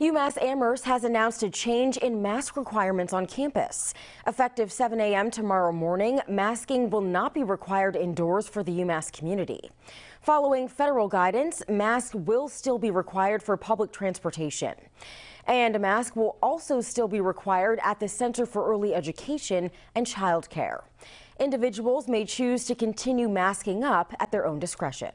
UMass Amherst has announced a change in mask requirements on campus. Effective 7 a.m. tomorrow morning, masking will not be required indoors for the UMass community. Following federal guidance, masks will still be required for public transportation. And a mask will also still be required at the Center for Early Education and Child Care. Individuals may choose to continue masking up at their own discretion.